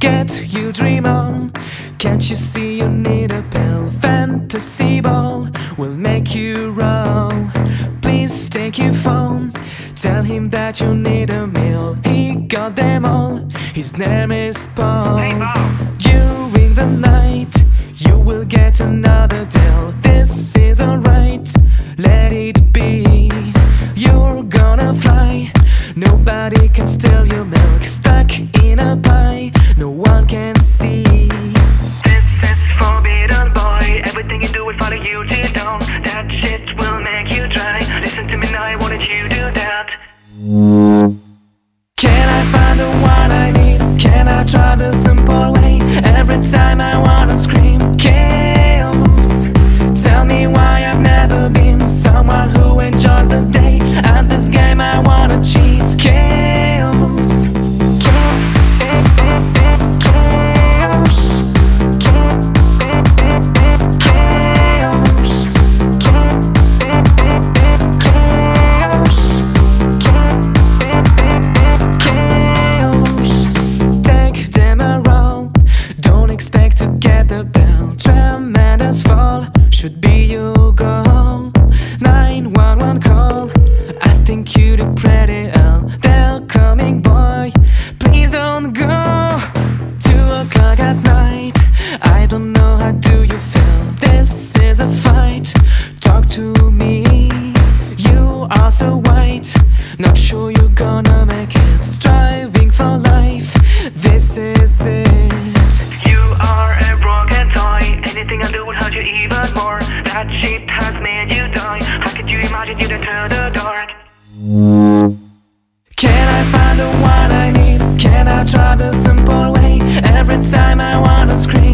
Get you dream on. Can't you see you need a pill? Fantasy ball will make you roll. Please take your phone. Tell him that you need a meal. He got them all. His name is Paul. During the night, you will get another deal. This is alright. Can I find the one I need? Can I try the simple way? Every time I wanna scream chaos. 911 call. I think you look pretty ill. They're coming, boy. you to tell the dark. Can I find the one I need? Can I try the simple way? Every time I wanna scream.